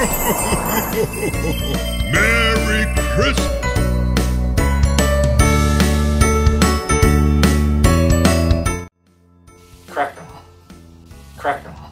Merry Christmas! Cracker. Cracker.